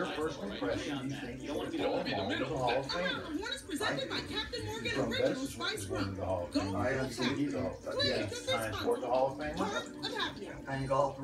your first impression, you think You don't wanna be the- middle. Hall of The Famer? Is presented by Captain Morgan From Original Spice Go Please, Yes, the Hall of Famer. Of Happiness.